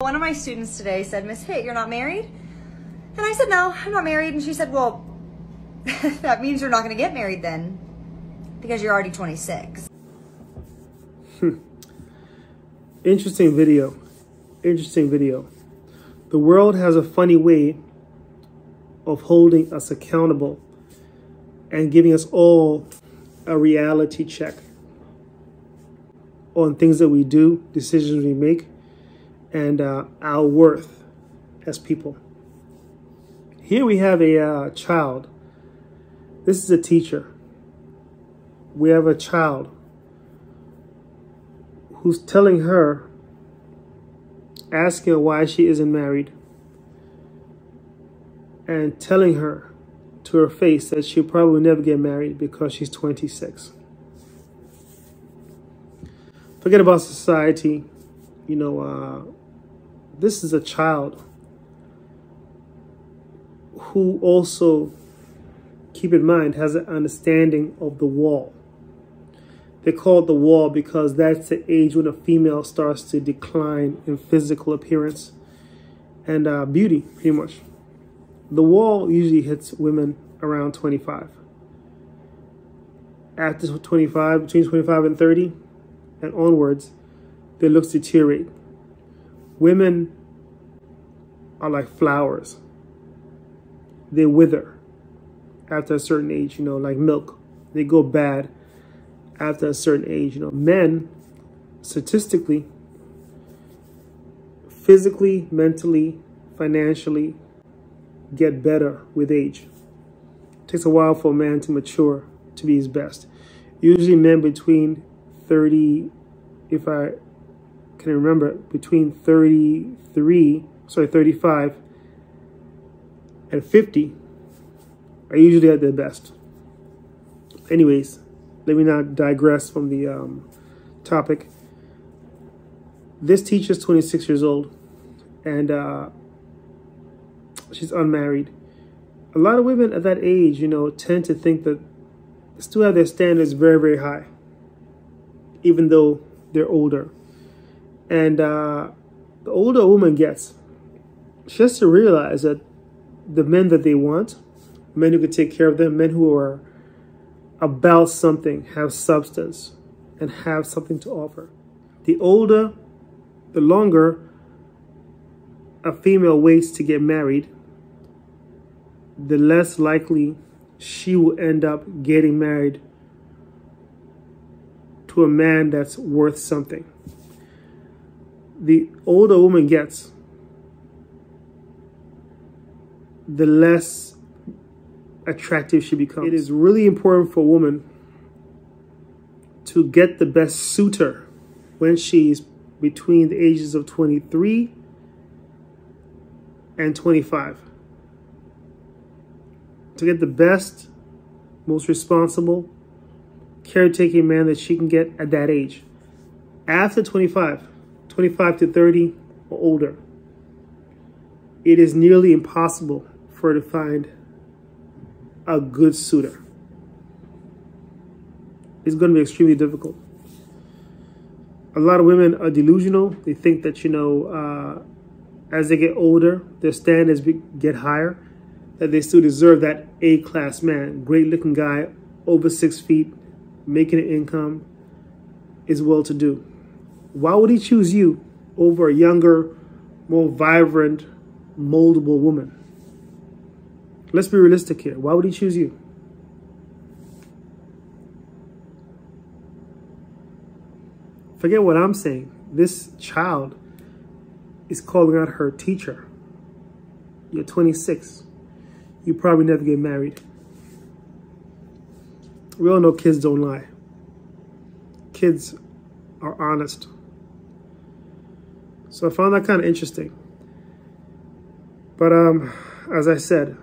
One of my students today said, Miss Hitt, you're not married? And I said, no, I'm not married. And she said, well, that means you're not going to get married then because you're already 26. Hmm. Interesting video. Interesting video. The world has a funny way of holding us accountable and giving us all a reality check on things that we do, decisions we make, and uh, our worth as people. Here we have a uh, child. This is a teacher. We have a child who's telling her, asking her why she isn't married, and telling her to her face that she'll probably never get married because she's 26. Forget about society. You know, uh, this is a child who also, keep in mind, has an understanding of the wall. They call it the wall because that's the age when a female starts to decline in physical appearance and uh, beauty, pretty much. The wall usually hits women around 25. After 25, between 25 and 30 and onwards, their looks deteriorate. Women are like flowers. They wither after a certain age, you know, like milk. They go bad after a certain age. You know, men, statistically, physically, mentally, financially, get better with age. It takes a while for a man to mature to be his best. Usually men between 30, if I can remember, between 33, sorry, 35 and 50 are usually at their best. Anyways, let me not digress from the um, topic. This teacher is 26 years old and uh, she's unmarried. A lot of women at that age, you know, tend to think that still have their standards very, very high, even though they're older. And uh, the older a woman gets, she has to realize that the men that they want, men who can take care of them, men who are about something, have substance, and have something to offer. The older, the longer a female waits to get married, the less likely she will end up getting married to a man that's worth something. The older a woman gets, the less attractive she becomes. It is really important for a woman to get the best suitor when she's between the ages of 23 and 25. To get the best, most responsible, caretaking man that she can get at that age. After 25, 25 to 30 or older, it is nearly impossible for her to find a good suitor. It's going to be extremely difficult. A lot of women are delusional. They think that, you know, uh, as they get older, their standards get higher, that they still deserve that A-class man, great-looking guy, over six feet, making an income, is well-to-do. Why would he choose you over a younger, more vibrant, moldable woman? Let's be realistic here. Why would he choose you? Forget what I'm saying. This child is calling out her teacher. You're 26. You probably never get married. We all know kids don't lie. Kids are honest. So I found that kind of interesting. But um, as I said,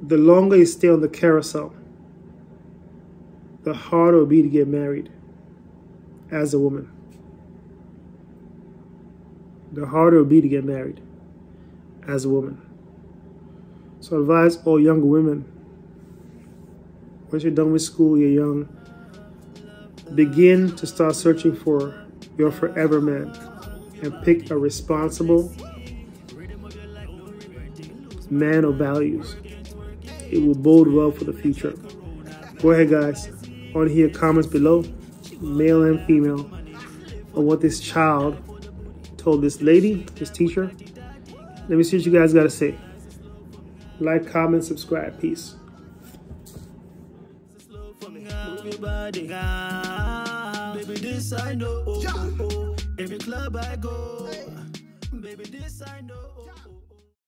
the longer you stay on the carousel, the harder it will be to get married as a woman. The harder it will be to get married as a woman. So I advise all younger women, once you're done with school, you're young, begin to start searching for your forever man. and pick a responsible man of values. It will bode well for the future. Go ahead, guys. To hear comments below, male and female, on what this child told this lady, this teacher. Let me see what you guys got to say. Like, comment, subscribe. Peace. Baby, this I know. Oh, oh, oh. Every club I go. Baby, this I know.